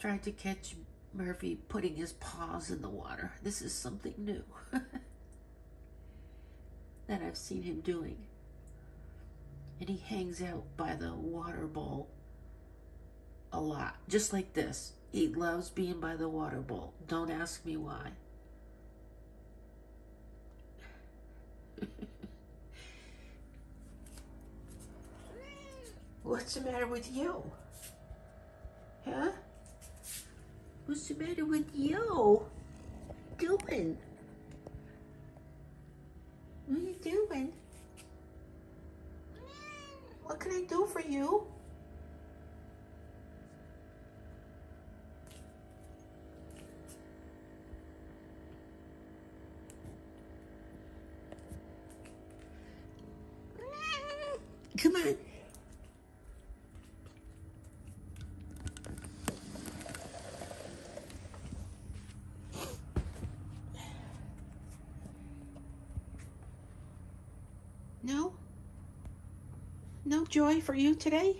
tried to catch Murphy putting his paws in the water. This is something new that I've seen him doing. And he hangs out by the water bowl a lot, just like this. He loves being by the water bowl. Don't ask me why. What's the matter with you? Huh? What's the matter with you? Doing? What are you doing? What can I do for you? Come on. No? No joy for you today?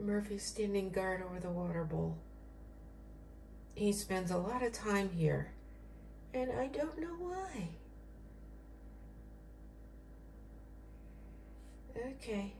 Murphy's standing guard over the water bowl. He spends a lot of time here, and I don't know why. Okay.